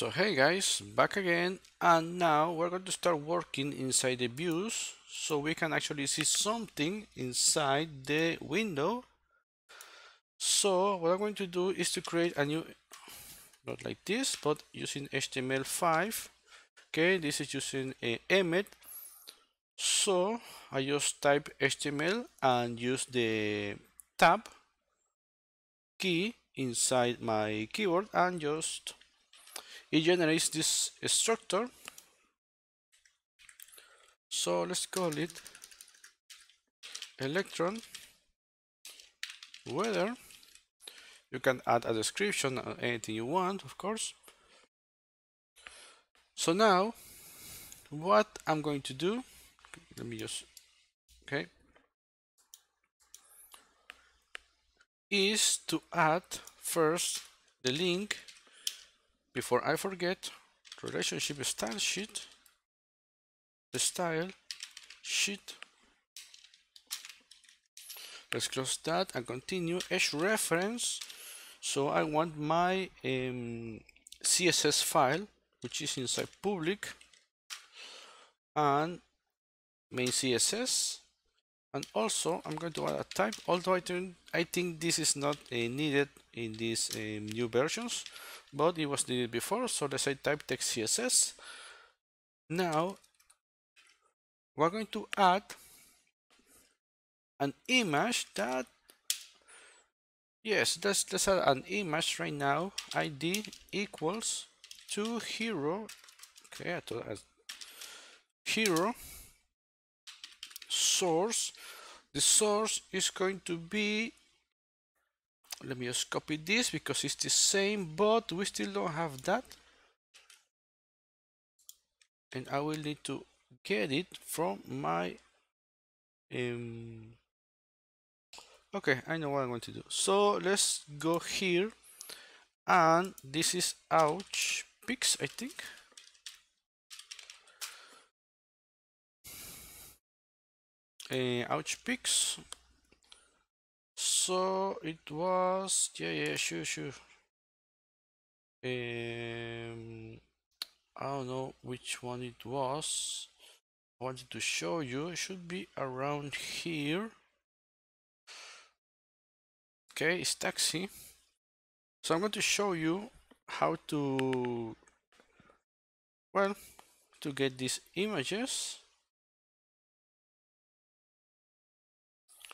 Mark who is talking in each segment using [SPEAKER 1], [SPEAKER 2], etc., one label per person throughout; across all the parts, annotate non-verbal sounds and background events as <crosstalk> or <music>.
[SPEAKER 1] So hey guys, back again and now we're going to start working inside the views so we can actually see something inside the window. So what I'm going to do is to create a new, not like this, but using HTML5. Okay, this is using a Emmet. So I just type HTML and use the tab key inside my keyboard and just it generates this structure. So let's call it electron. Weather you can add a description or anything you want of course. So now what I'm going to do let me just okay is to add first the link before I forget, relationship style sheet, the style sheet. Let's close that and continue edge reference. So I want my um, CSS file, which is inside public and main CSS. And also I'm going to add a type, although I think, I think this is not uh, needed in these um, new versions but it was needed before so let's say type text css now we're going to add an image that yes let's let's add an image right now. Id equals to hero. Okay to hero source. The source is going to be let me just copy this because it's the same but we still don't have that. And I will need to get it from my um, okay I know what I'm going to do. So let's go here. And this is ouch pix I think. Uh, ouch pix so it was yeah yeah sure sure. Um i don't know which one it was. I wanted to show you. It should be around here. Okay it's taxi. So i'm going to show you how to well to get these images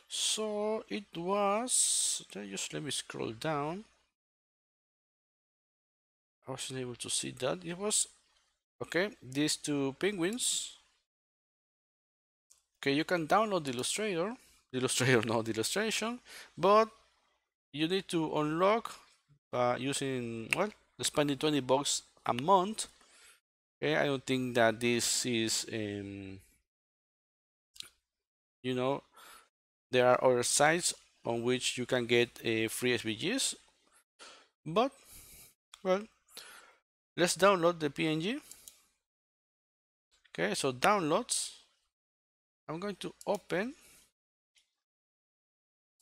[SPEAKER 1] So it was, just let me scroll down. I wasn't able to see that. It was, okay, these two penguins. Okay, you can download the Illustrator, the Illustrator, <laughs> not the illustration, but you need to unlock uh, using, well, spending 20 bucks a month. Okay, I don't think that this is, um, you know, there are other sites on which you can get a free SVGs, but well, let's download the PNG. Okay, so downloads. I'm going to open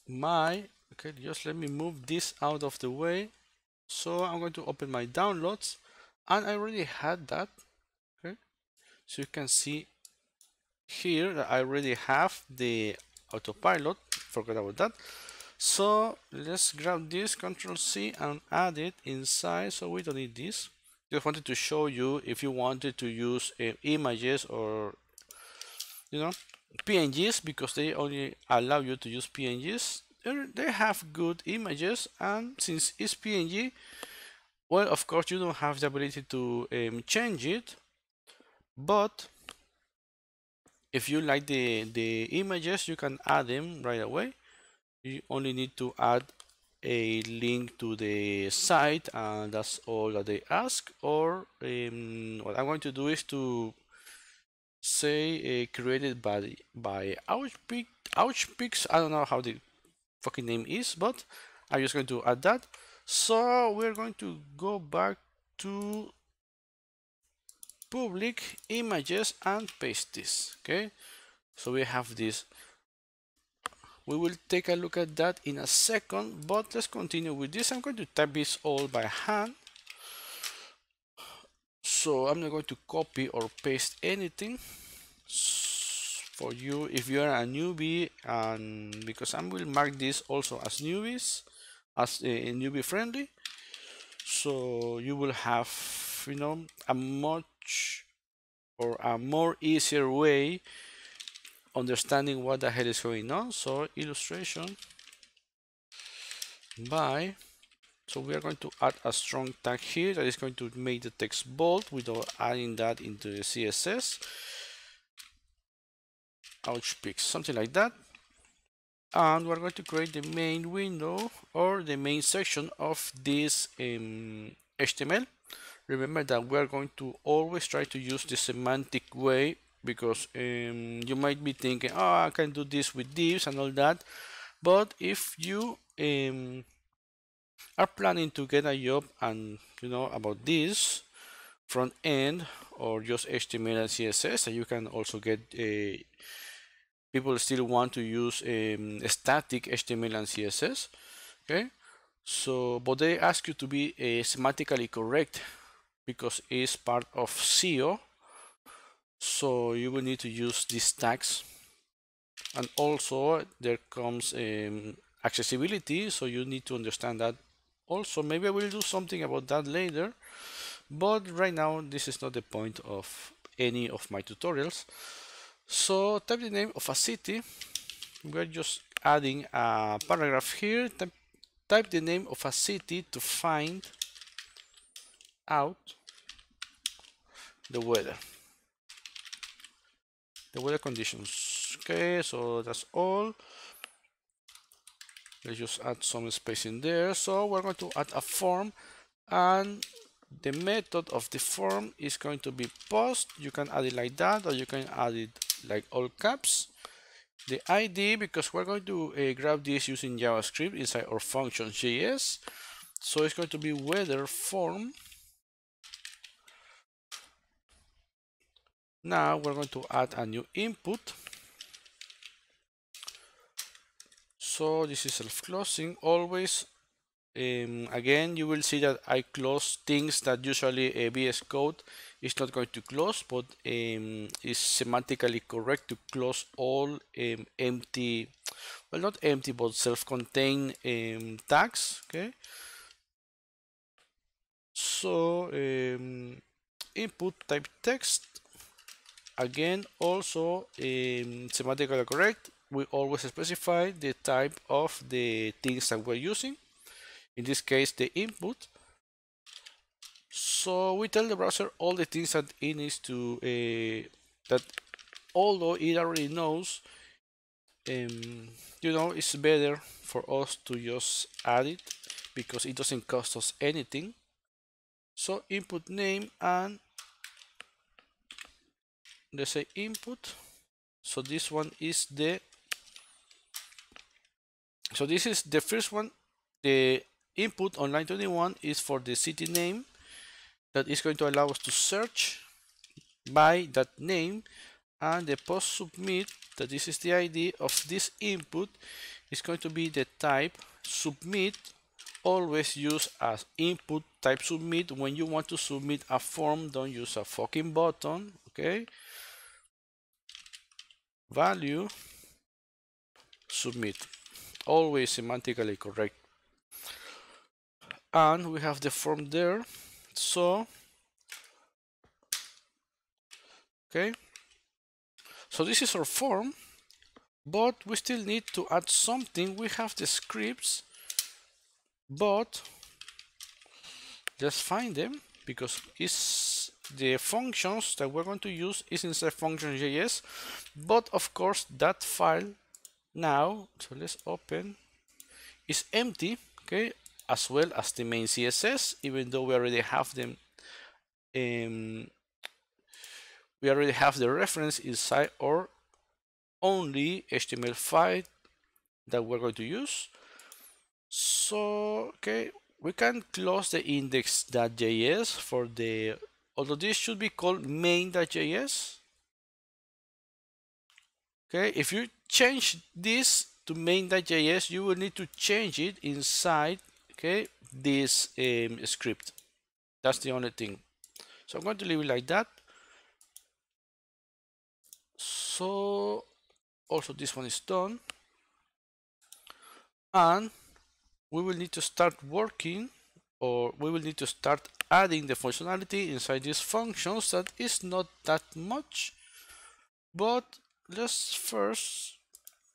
[SPEAKER 1] my, okay, just let me move this out of the way. So I'm going to open my downloads and I already had that. Okay, so you can see here that I already have the autopilot forget about that. So let's grab this control C and add it inside. So we don't need this. Just wanted to show you if you wanted to use uh, images or you know PNGs because they only allow you to use PNGs they have good images and since it's PNG well of course you don't have the ability to um, change it. But if you like the the images you can add them right away. You only need to add a link to the site and that's all that they ask. Or um, what I'm going to do is to say uh, created by by Ouchpix Ouchpix I don't know how the fucking name is but I'm just going to add that. So we're going to go back to public images and paste this okay? So we have this. We will take a look at that in a second but let's continue with this. I'm going to type this all by hand. So I'm not going to copy or paste anything for you if you are a newbie and because I will mark this also as newbies as a newbie friendly. So you will have you know a much or a more easier way understanding what the hell is going on. So illustration by so we are going to add a strong tag here that is going to make the text bold without adding that into the css ouch picks something like that. And we're going to create the main window or the main section of this um, HTML remember that we're going to always try to use the semantic way because um, you might be thinking oh I can do this with divs and all that. But if you um, are planning to get a job and you know about this front end or just HTML and CSS and you can also get a people still want to use um, static HTML and CSS okay? So but they ask you to be uh, semantically correct because it's part of SEO so you will need to use these tags and also there comes um, accessibility so you need to understand that also. Maybe I will do something about that later but right now this is not the point of any of my tutorials. So type the name of a city. We're just adding a paragraph here. Type, type the name of a city to find out the weather. The weather conditions. Okay so that's all. Let's just add some space in there. So we're going to add a form and the method of the form is going to be post. You can add it like that or you can add it like all caps. The id because we're going to uh, grab this using javascript inside our function js so it's going to be weather form now we're going to add a new input. So this is self-closing always. Um, again you will see that I close things that usually a VS Code is not going to close but um, is semantically correct to close all um, empty well not empty but self-contained um, tags okay? So um, input type text again also um, semantically correct we always specify the type of the things that we're using. In this case the input. So we tell the browser all the things that it needs to uh, that although it already knows um, you know it's better for us to just add it because it doesn't cost us anything. So input name and let's say input. So this one is the so this is the first one. The input on line 21 is for the city name that is going to allow us to search by that name. And the post submit that this is the id of this input is going to be the type submit always use as input type submit. When you want to submit a form don't use a fucking button okay value submit. Always semantically correct. And we have the form there. So okay. So this is our form but we still need to add something. We have the scripts but let's find them because it's the functions that we're going to use is inside function.js but of course that file now so let's open is empty okay as well as the main css even though we already have them um, we already have the reference inside or only html file that we're going to use. So okay we can close the index.js for the although this should be called main.js okay if you change this to main.js you will need to change it inside okay this um, script that's the only thing So I'm going to leave it like that. So also this one is done. And we will need to start working or we will need to start adding the functionality inside these functions that is not that much. But let's first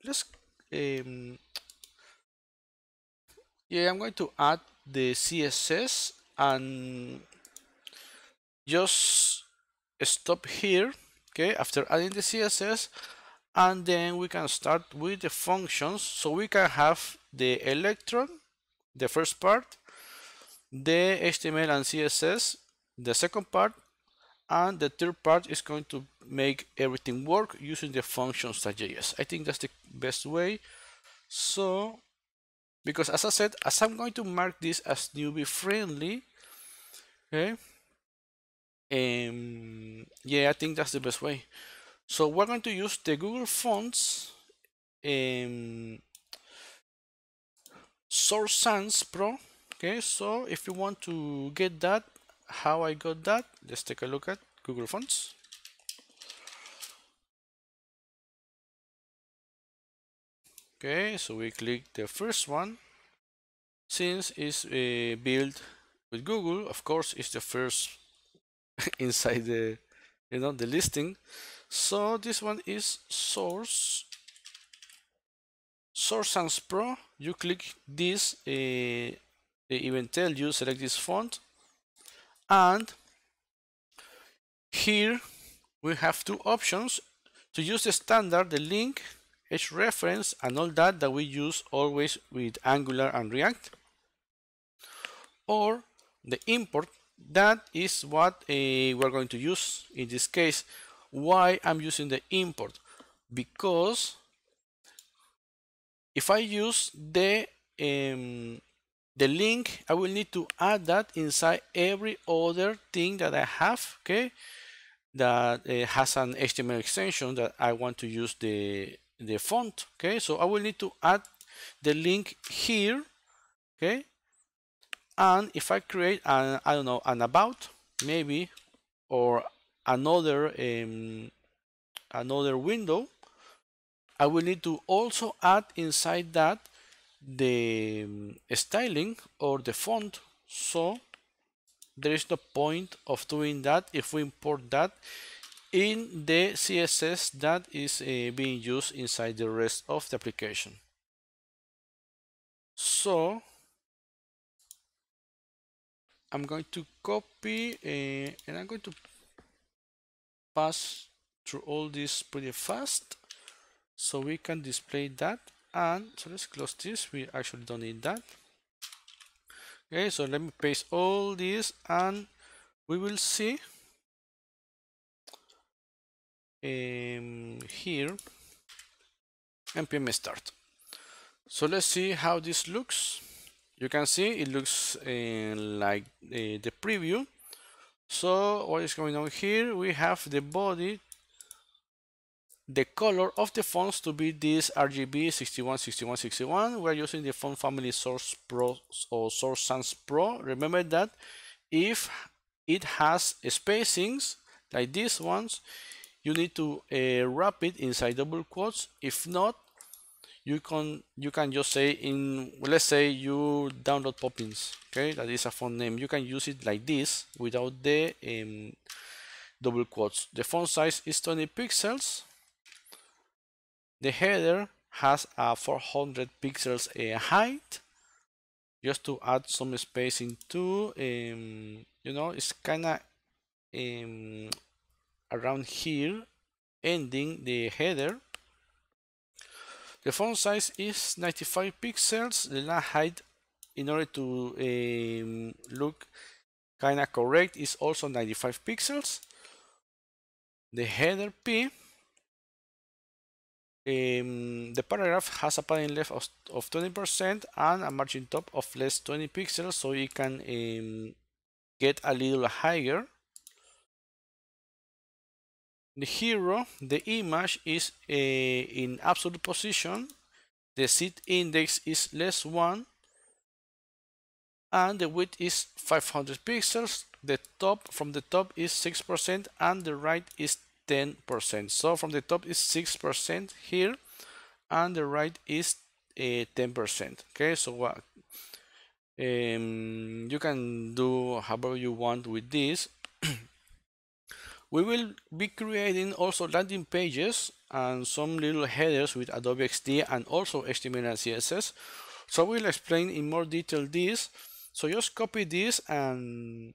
[SPEAKER 1] let's um, yeah I'm going to add the CSS and just stop here okay after adding the css and then we can start with the functions. So we can have the electron the first part the html and css the second part and the third part is going to make everything work using the functions.js i think that's the best way so because as i said as i'm going to mark this as newbie friendly okay um, yeah, I think that's the best way. So we're going to use the Google Fonts um, Source Sans Pro. Okay, so if you want to get that, how I got that, let's take a look at Google Fonts. Okay, so we click the first one. Since it's uh, built with Google, of course, it's the first <laughs> inside the you know the listing so this one is source source sans pro you click this uh, they even tell you select this font and here we have two options. To use the standard the link href and all that that we use always with angular and react. Or the import that is what uh, we're going to use in this case. Why I'm using the import? Because if I use the um, the link I will need to add that inside every other thing that I have okay that uh, has an HTML extension that I want to use the the font okay? So I will need to add the link here okay? And if I create an I don't know an about maybe or another um, another window I will need to also add inside that the um, styling or the font. So there is no point of doing that if we import that in the CSS that is uh, being used inside the rest of the application. So I'm going to copy uh, and I'm going to pass through all this pretty fast so we can display that and so let's close this. We actually don't need that. Okay so let me paste all this and we will see um, here npm start. So let's see how this looks. You can see it looks uh, like uh, the preview. So what is going on here? We have the body the color of the fonts to be this RGB 616161 we're using the font family source pro or source sans pro. Remember that if it has spacings like these ones you need to uh, wrap it inside double quotes. If not you can you can just say in let's say you download poppins okay? That is a font name. You can use it like this without the um, double quotes. The font size is 20 pixels the header has a 400 pixels uh, height just to add some spacing to um, you know it's kind of um, around here ending the header the font size is 95 pixels. The line height, in order to um, look kind of correct, is also 95 pixels. The header P, um, the paragraph has a padding left of, of 20% and a margin top of less 20 pixels, so it can um, get a little higher. The hero, the image is uh, in absolute position, the z-index is less 1, and the width is 500 pixels, the top from the top is 6% and the right is 10%. So from the top is 6% here and the right is 10%. Uh, okay, so what um, you can do however you want with this. <clears throat> we will be creating also landing pages and some little headers with Adobe XD and also HTML and CSS. So we'll explain in more detail this. So just copy this and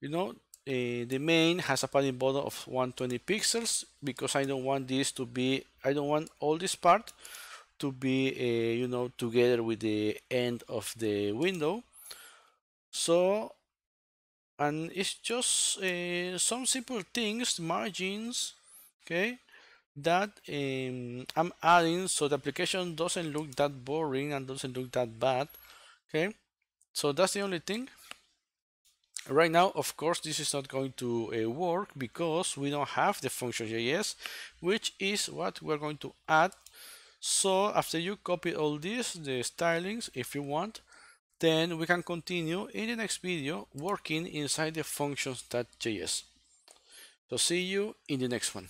[SPEAKER 1] you know uh, the main has a padding border of 120 pixels because I don't want this to be I don't want all this part to be uh, you know together with the end of the window. So and it's just uh, some simple things margins okay that um, I'm adding. So the application doesn't look that boring and doesn't look that bad okay? So that's the only thing right now of course this is not going to uh, work because we don't have the function.js which is what we're going to add. So after you copy all this the stylings if you want then we can continue in the next video working inside the functions.js so see you in the next one